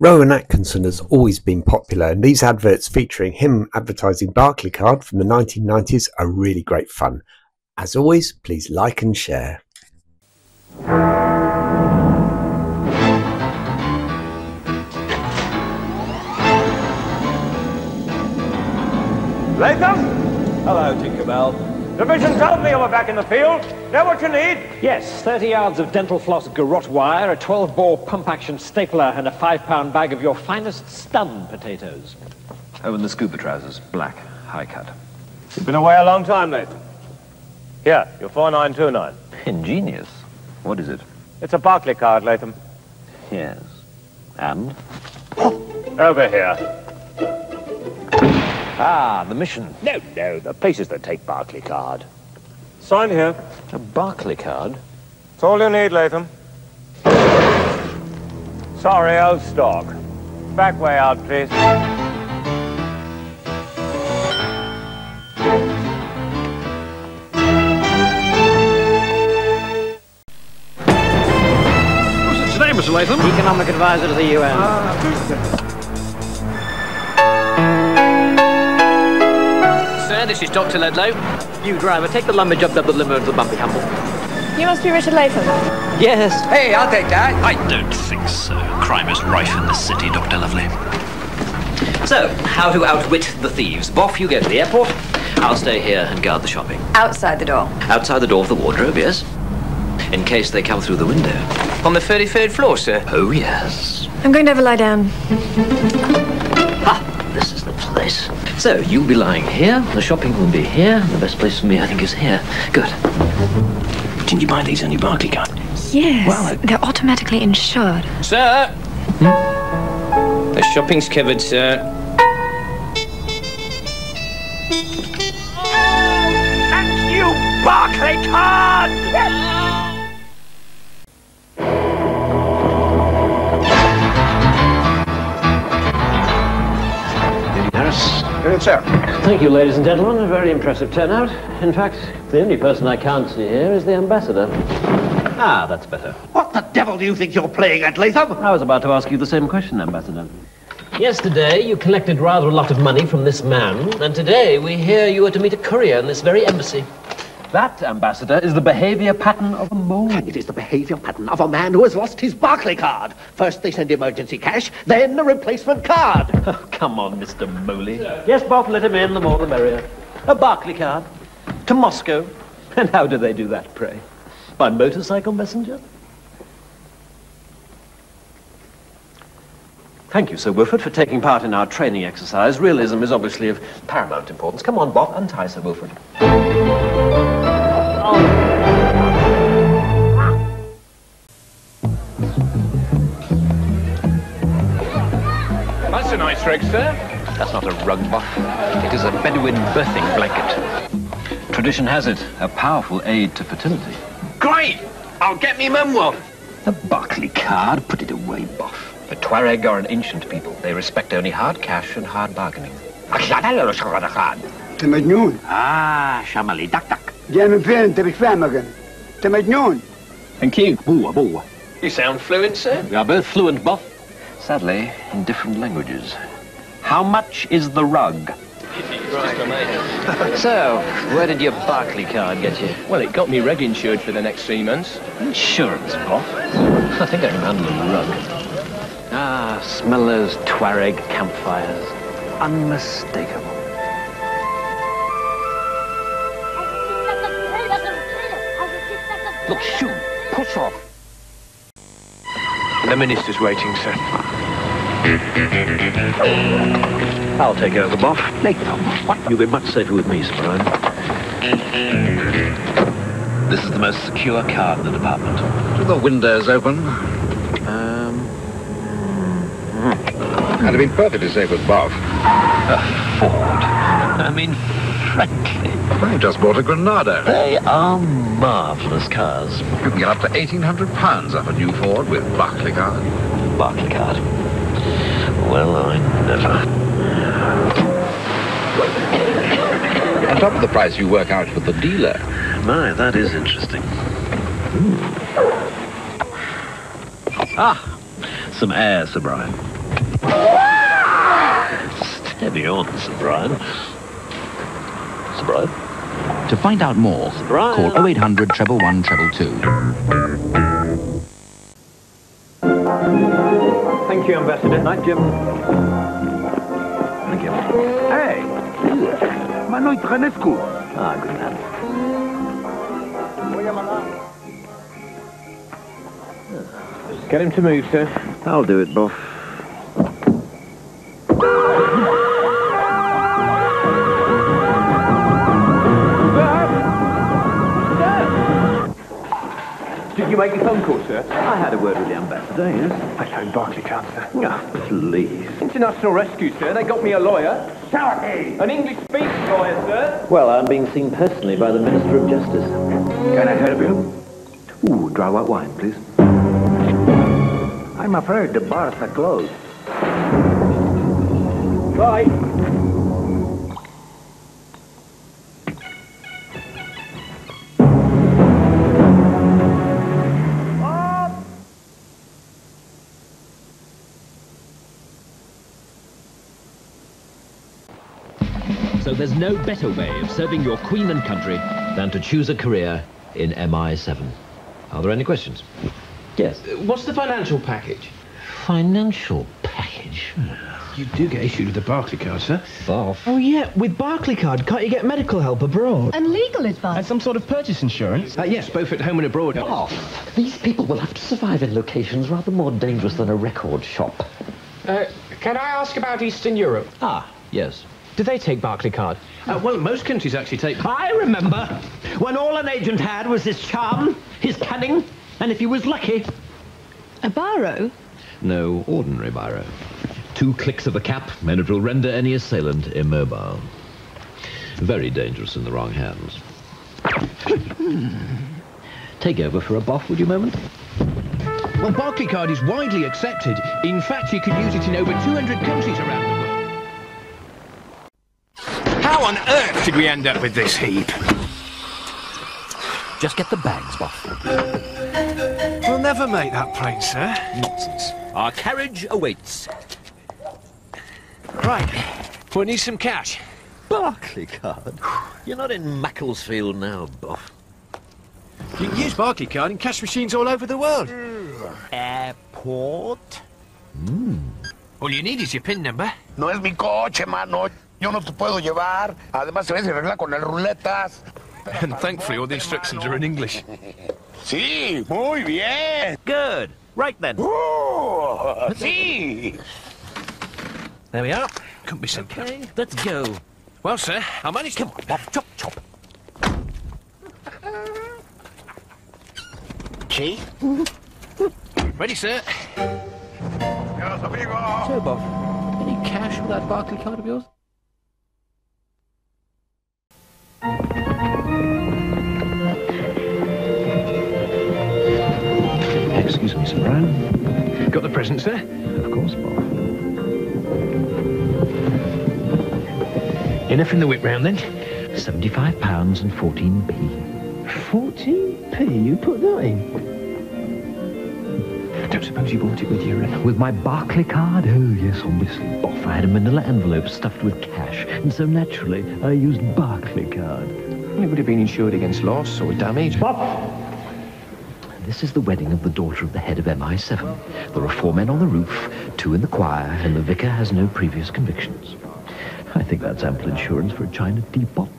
Rowan Atkinson has always been popular, and these adverts featuring him advertising Barclaycard from the 1990s are really great fun. As always, please like and share. Latham? Hello, Tinkerbell. Division told me you were back in the field. Know what you need? Yes, 30 yards of dental floss garrote wire, a 12-bore pump-action stapler, and a five-pound bag of your finest stun potatoes. Oh, and the scuba trousers, black, high cut. You've been away a long time, Latham. Here, your 4929. Ingenious. What is it? It's a Barclaycard, Latham. Yes. And? Over here. Ah, the mission. No, no, the places that take Barclaycard. Sign here. A Barclaycard? That's all you need, Latham. Sorry, old stock. Back way out, please. What's it today, Mr. Latham? Economic advisor to the UN. Sir, this is Dr. Ledlow. You driver, take the lumber job up the limo to the bumpy humble. You must be Richard Latham. Yes. Hey, I'll take that. I don't think so. Crime is rife in this city, Dr. Lovely. So, how to outwit the thieves? Boff, you go to the airport. I'll stay here and guard the shopping. Outside the door. Outside the door of the wardrobe, yes? In case they come through the window. On the 33rd floor, sir. Oh, yes. I'm going to have a lie down. Ha! This is the place. So, you'll be lying here. The shopping will be here. The best place for me, I think, is here. Good. Didn't you buy these on your Barclaycard? Yes. Well, I- they're automatically insured. Sir! Hmm? The shopping's covered, sir. Thank you, Barclay card! Harris. Good, sir. Thank you, ladies and gentlemen. A very impressive turnout. In fact, the only person I can't see here is the ambassador. Ah, that's better. What the devil do you think you're playing at, Latham? I was about to ask you the same question, Ambassador. Yesterday, you collected rather a lot of money from this man, and today we hear you are to meet a courier in this very embassy. That, Ambassador, is the behavior pattern of a mole. It is the behavior pattern of a man who has lost his Barclaycard. First they send emergency cash, then a replacement card. Oh, come on, Mr. Moley. Yes, Bob, let him in, the more the merrier. A Barclaycard. To Moscow. And how do they do that, pray? By motorcycle messenger? Thank you, Sir Wilfred, for taking part in our training exercise. Realism is obviously of paramount importance. Come on, Bob, untie Sir Wilfred. That's a nice rig, sir. That's not a rug buff. It is a Bedouin birthing blanket. Tradition has it, a powerful aid to fertility. Great! I'll get me mum one. A Barclaycard? Put it away, Boff. The Tuareg are an ancient people. They respect only hard cash and hard bargaining. Ah, مجنون اه شملي Thank you. You sound fluent, sir. We are both fluent, Boff. Sadly, in different languages. How much is the rug? So, where did your Barclaycard get you? Well, it got me reg insured for the next three months. Insurance, Boff? I think I can handle the rug. Ah, smell those Tuareg campfires. Unmistakable. Look, shoot. Push off. The minister's waiting, sir. I'll take over, Boff. Latham, what? You'll be much safer with me, Sir Brian. This is the most secure car in the department. Do the windows open? I'd have been perfectly safe with Boff. Ford. I mean, frankly, I just bought a Granada. they are marvelous cars. You can get up to £1,800 off a new Ford with Barclaycard. Barclay card. Well, I never. On top of the price you work out with the dealer. my, that is interesting. Hmm. Ah, some air, Sir Brian. Steady on, Sir Brian. Sir Brian? To find out more, Brian. call 0800 treble 1 treble 2. Thank you, Ambassador. Night, Jim. Thank you. Hey, Mano Itranescu. Ah, good man. Get him to move, sir. I'll do it, Boff. Make a phone call, sir? I had a word with the ambassador, yes. I found Barclaycard, sir. Oh, please. International Rescue, sir. They got me a lawyer. An English-speaking lawyer, sir. Well, I'm being seen personally by the Minister of Justice. Can I help you? Ooh, dry white wine, please. I'm afraid the bars are closed. Bye. So there's no better way of serving your queen and country than to choose a career in MI7. Are there any questions? Yes. What's the financial package? Financial package? You do get issued with a Barclaycard, sir. Boff. Oh, yeah, with Barclaycard, can't you get medical help abroad? And legal advice. And some sort of purchase insurance? Uh, yes, both at home and abroad. Boff. These people will have to survive in locations rather more dangerous than a record shop. Uh, can I ask about Eastern Europe? Ah, yes. Do they take Barclaycard? Uh, well, most countries actually take... I remember when all an agent had was his charm, his cunning, and if he was lucky. A baro? No ordinary biro. Two clicks of the cap, and it will render any assailant immobile. Very dangerous in the wrong hands. Take over for a boff, would you, moment? Well, Barclaycard is widely accepted. In fact, you can use it in over 200 countries around the world. How on earth did we end up with this heap? Just get the bags, Boff. We'll never make that plane, sir. Nonsense. Our carriage awaits. Right. We'll need some cash. Barclaycard? You're not in Macclesfield now, boff. You can use Barclaycard in cash machines all over the world. Hmm. Airport? Hmm. All you need is your PIN number. No es mi coche, mano. Yo no te puedo llevar. Además, se ve si arregla con el ruletas. And thankfully, all the instructions are in English. Sí, muy bien. Good. Right then. Uh, sí. There we are. Couldn't be simpler. Okay, let's go. Well, sir, I managed to... Come on, Boff. Chop, chop. Sí. Ready, sir. Adiós, amigo. So, Boff, any cash for that Barclaycard of yours? Excuse me, Sir Brian. Got the present, sir? Of course, Bob. Enough in the whip round, then? Seventy-five pounds and fourteen p. 14p? You put that in? Don't suppose you bought it with your... Uh... With my Barclaycard? Oh, yes, obviously. Boff, I had a manila envelope stuffed with cash, and so naturally I used Barclaycard. Well, it would have been insured against loss or damage. Boff! This is the wedding of the daughter of the head of MI7. There are four men on the roof, two in the choir, and the vicar has no previous convictions. I think that's ample insurance for a china teapot.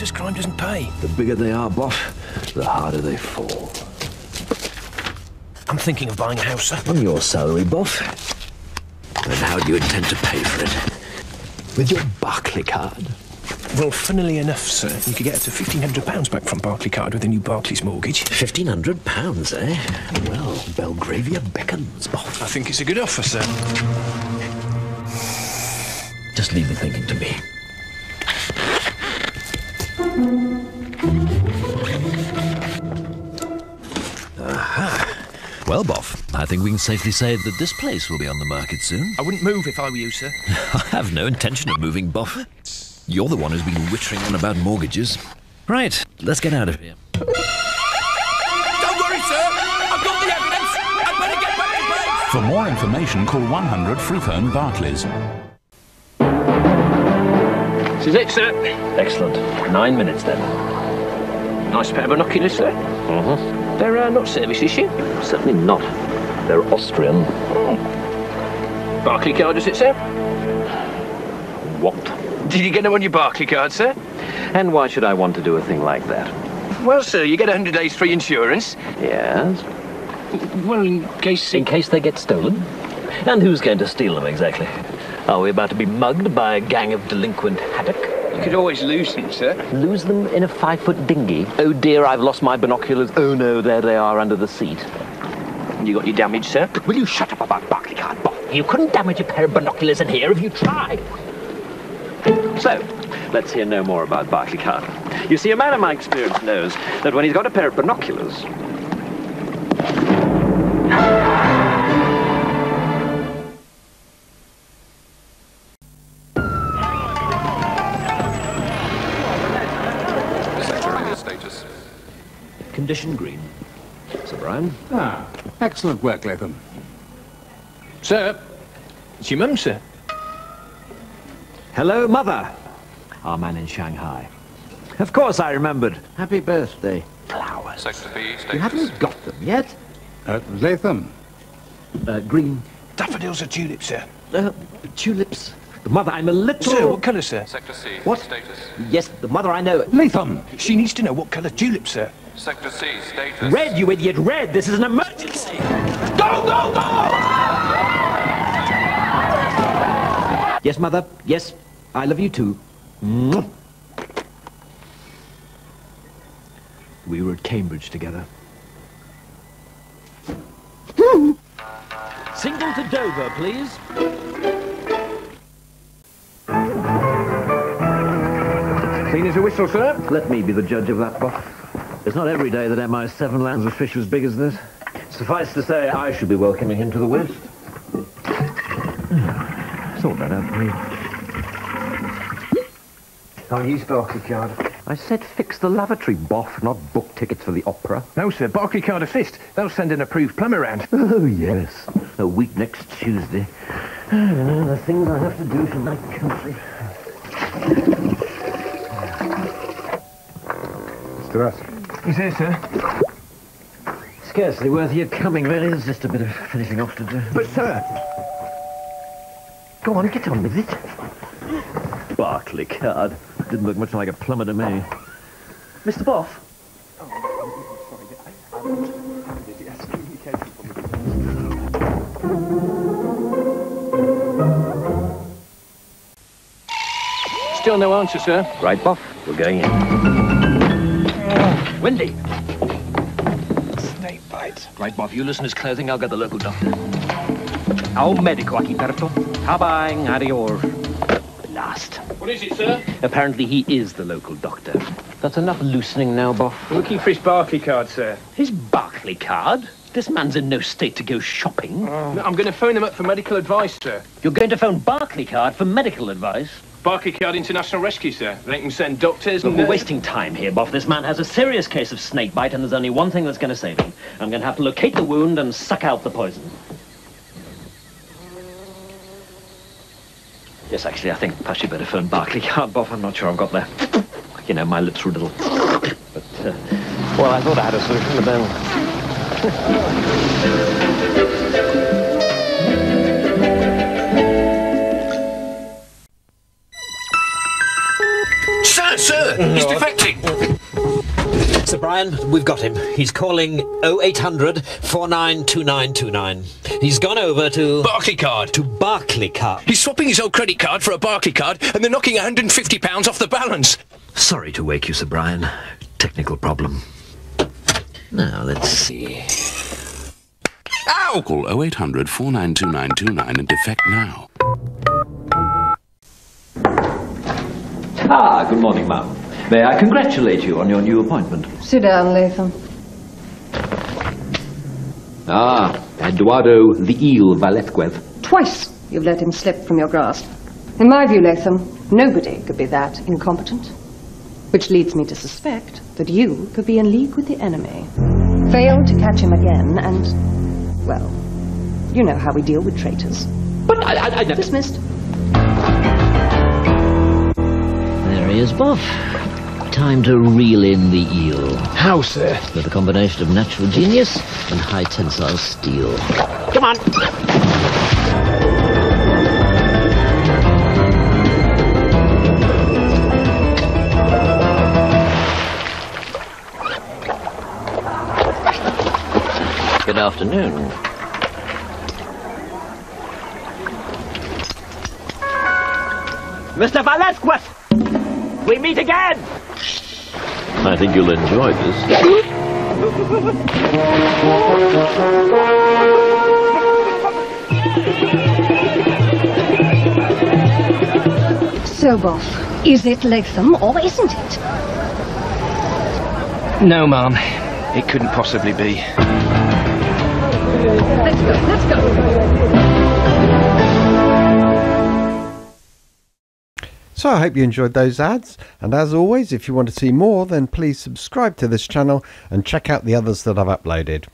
This crime doesn't pay? The bigger they are, Boff, the harder they fall. I'm thinking of buying a house, sir. On your salary, Boff. And how do you intend to pay for it? With your Barclaycard? Well, funnily enough, sir, you could get up to £1,500 back from Barclaycard with a new Barclays mortgage. Fifteen hundred pounds, eh? Well, Belgravia beckons, Boff. I think it's a good offer, sir. Just leave the thinking to me. Well, Boff, I think we can safely say that this place will be on the market soon. I wouldn't move if I were you, sir. I have no intention of moving, Boff. You're the one who's been wittering on about mortgages. Right, let's get out of here. Don't worry, sir. I've got the evidence. I'd better get back to base. For more information, call 100 Freephone Barclays. This is it, sir. Excellent. Nine minutes then. Nice pair of binoculars, sir. Mm-hmm. They're uh, not service issue. Certainly not. They're Austrian. Barclaycard, is it, sir? What? Did you get them on your Barclaycard, sir? And why should I want to do a thing like that? Well, sir, you get 100 days free insurance. Yes. Well, in case... In case they get stolen? And who's going to steal them, exactly? Are we about to be mugged by a gang of delinquent haddock? You could always lose them, sir. Lose them in a five-foot dinghy? Oh, dear, I've lost my binoculars. Oh, no, there they are under the seat. You got your damage, sir? Will you shut up about Barclaycard, Bob? You couldn't damage a pair of binoculars in here if you tried. So, let's hear no more about Barclaycard. You see, a man of my experience knows that when he's got a pair of binoculars, condition green. Sir Brian? Ah, excellent work, Latham. Sir, it's your mum, sir. Hello, Mother. Our man in Shanghai. Of course I remembered. Happy birthday. Flowers. Sector B, You haven't got them yet? Uh, Latham. Uh, green. Daffodils or tulips, sir? Uh, tulips. Mother, I'm a little... Sir, what colour, sir? Sector C, What? status. Yes, the mother I know. Latham, she needs to know what colour tulips, sir. Sector C, status. Red, you idiot, red. This is an emergency. Go, go, go! Yes, mother. Yes, I love you too. Mwah. We were at Cambridge together. Single to Dover, please. Clean as a whistle, sir. Let me be the judge of that, Buff. It's not every day that MI7 lands a fish as big as this. Suffice to say, I should be welcoming him to the West. Sort that out for me. I'll use Barclaycard. I said fix the lavatory, Boff, not book tickets for the opera. No, sir, Barclaycard assist. They'll send an approved plumber round. Oh, yes. A week next Tuesday. Ah, the things I have to do for my country. Mr. Rusk. He's here, sir. Scarcely worth your coming, really. There's just a bit of finishing off to do. But, sir... Go on, get on with it. Barclaycard. Didn't look much like a plumber to me. Mr. Boff? Still no answer, sir. Right, Boff. We're going in. Windy. Snake bite. Right, Boff. You listen to his clothing. I'll get the local doctor. Au medico, Aperto. Habang adior. Last. What is it, sir? Apparently he is the local doctor. That's enough loosening now, Boff. Looking for his Barclaycard, sir. His Barclaycard? This man's in no state to go shopping. No, I'm going to phone him up for medical advice, sir. You're going to phone Barclaycard for medical advice? Barclaycard International Rescue, sir. They can send doctors Look, we're wasting time here, Boff. This man has a serious case of snake bite, and there's only one thing that's going to save him. I'm going to have to locate the wound and suck out the poison. Yes, actually, I think perhaps you better phone Barclaycard, Boff. I'm not sure I've got there. You know, my lips were a little... But, uh, well, I thought I had a solution, but then... he's defecting. Sir Brian, we've got him. He's calling 0800 492929. He's gone over to... Barclaycard. To Barclaycard. He's swapping his old credit card for a Barclaycard, and they're knocking £150 off the balance. Sorry to wake you, Sir Brian. Technical problem. Now, let's see. Ow! Call 0800 492929 and defect now. Ah, good morning, ma'am. May I congratulate you on your new appointment? Sit down, Latham. Ah, Eduardo the Eel Valetquez. Twice you've let him slip from your grasp. In my view, Latham, nobody could be that incompetent. Which leads me to suspect that you could be in league with the enemy. Fail to catch him again, and, well, you know how we deal with traitors. But I, I, I. Dismissed. There he is, Boff. Time to reel in the eel. How, sir? With a combination of natural genius and high tensile steel. Come on! Good afternoon. Mr. Valetquez! We meet again! I think you'll enjoy this. So, Boff, is it Latham or isn't it? No, ma'am. It couldn't possibly be. Let's go, let's go. So I hope you enjoyed those ads. And as always, if you want to see more, then please subscribe to this channel and check out the others that I've uploaded.